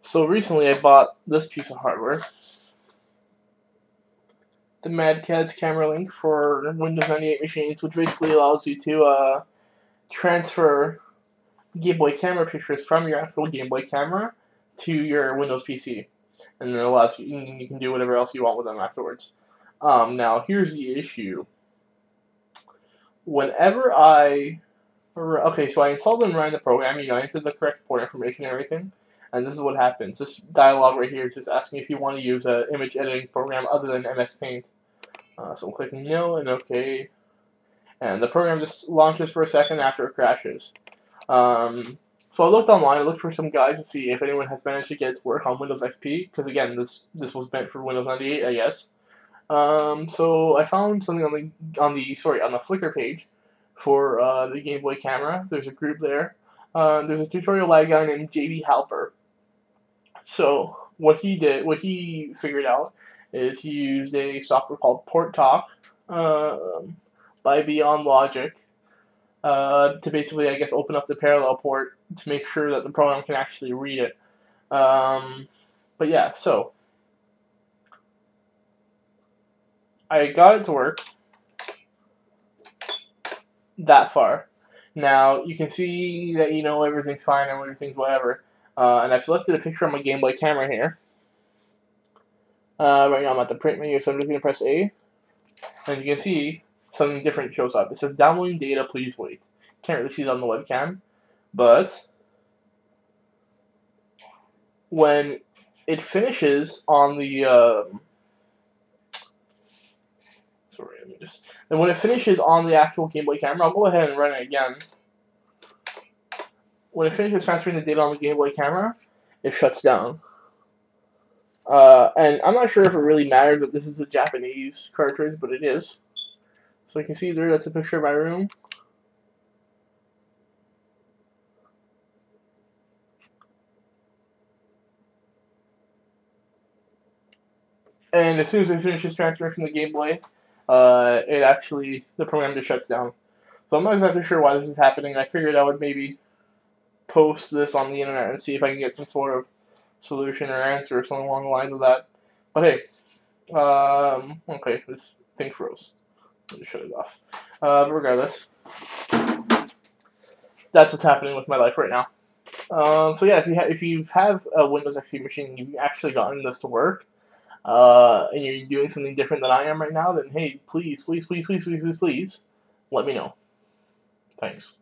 So recently I bought this piece of hardware. The MadCatz Camera Link for Windows 98 machines, which basically allows you to uh, transfer Game Boy camera pictures from your actual Game Boy camera to your Windows PC. And then allows you, you can do whatever else you want with them afterwards. Um, now, here's the issue. Whenever I okay, so I installed and ran the program, you know, I entered the correct port information and everything, and this is what happens. This dialog right here is just asking if you want to use an image editing program other than MS Paint. Uh, so I'm clicking no and OK, and the program just launches for a second after it crashes. Um, so I looked online, I looked for some guides to see if anyone has managed to get to work on Windows XP, because again, this this was meant for Windows 98, I guess. Um, so I found something on the on the sorry on the Flickr page for uh, the Game Boy camera. There's a group there. Uh, there's a tutorial by a guy named JB Halper. So what he did, what he figured out, is he used a software called PortTalk uh, by Beyond Logic uh, to basically, I guess, open up the parallel port to make sure that the program can actually read it. Um, but yeah, so I got it to work that far. Now you can see that you know everything's fine and everything's whatever. Uh, and I've selected a picture on my Game Boy camera here. Uh, right now I'm at the print menu, so I'm just going to press A. And you can see something different shows up. It says downloading data, please wait. Can't really see it on the webcam. But when it finishes on the um, sorry, let me just and when it finishes on the actual Game Boy camera, I'll go ahead and run it again. When it finishes transferring the data on the Game Boy camera, it shuts down. Uh, and I'm not sure if it really matters that this is a Japanese cartridge, but it is. So you can see there, that's a picture of my room. And as soon as it finishes transferring from the Game Boy, uh, it actually, the program just shuts down. So I'm not exactly sure why this is happening. I figured I would maybe post this on the internet and see if I can get some sort of solution or answer or something along the lines of that. But hey, um, okay, this thing froze. Let me shut it off. Uh, but regardless, that's what's happening with my life right now. Um, so yeah, if you ha- if you have a Windows XP machine, you've actually gotten this to work uh, and you're doing something different than I am right now, then hey, please, please, please, please, please, please, please, let me know. Thanks.